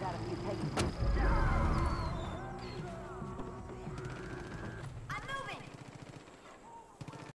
got a few take